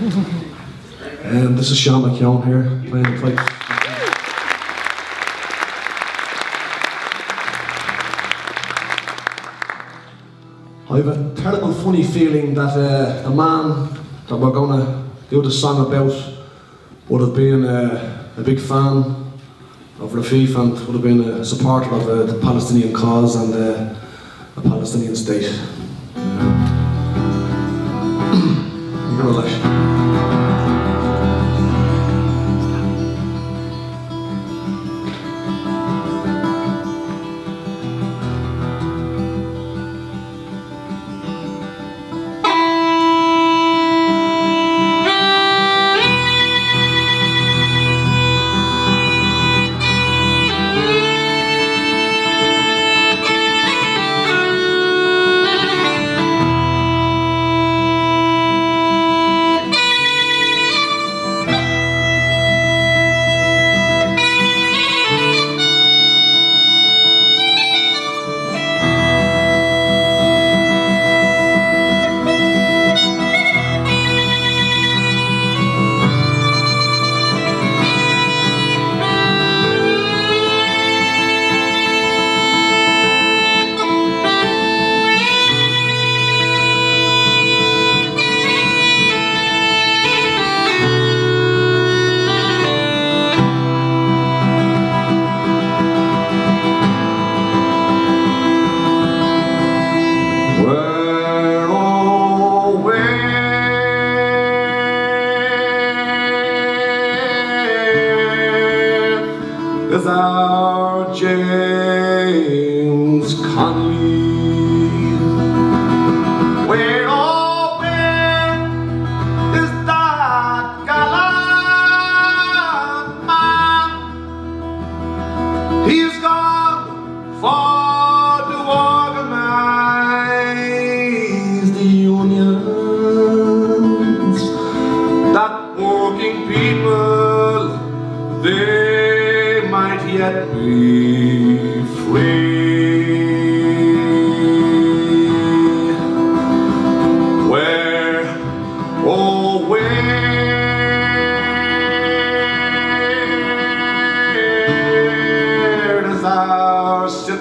Um, this is Sean McKeown here, playing the pipes. I have a terrible funny feeling that uh, the man that we're going to do the song about would have been uh, a big fan of Rafif and would have been a supporter of uh, the Palestinian cause and uh, a Palestinian state. A is our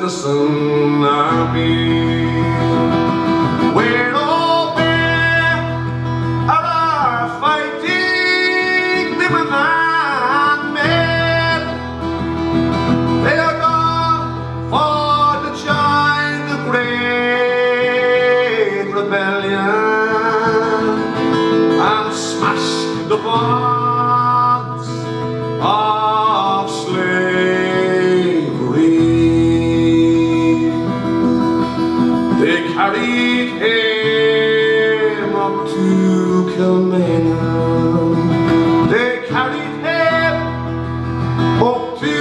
sun They carried him up to Kilmainham. They carried him up to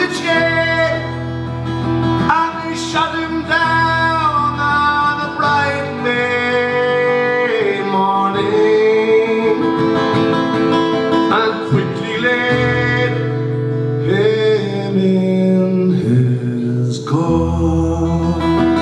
the chair and they shut him down on a bright May morning and quickly laid him in his gore.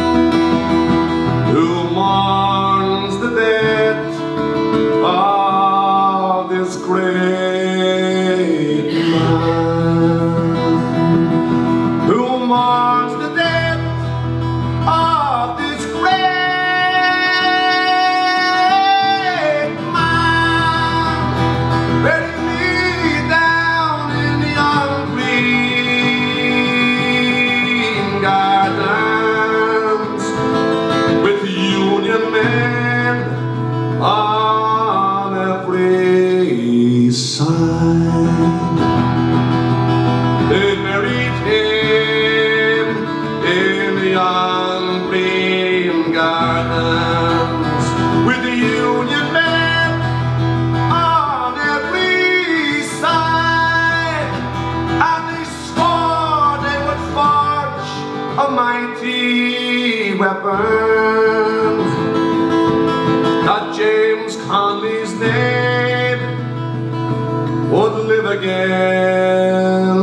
Again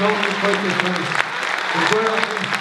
Então, depois, depois. Segura.